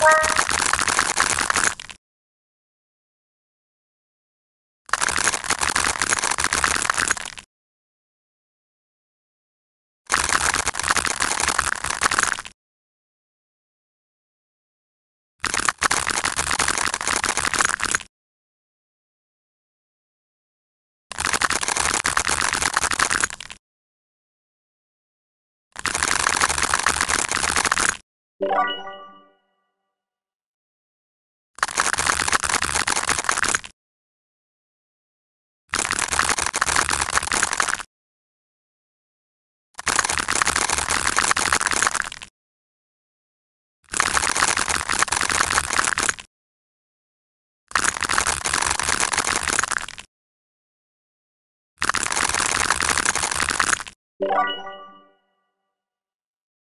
Thank you. you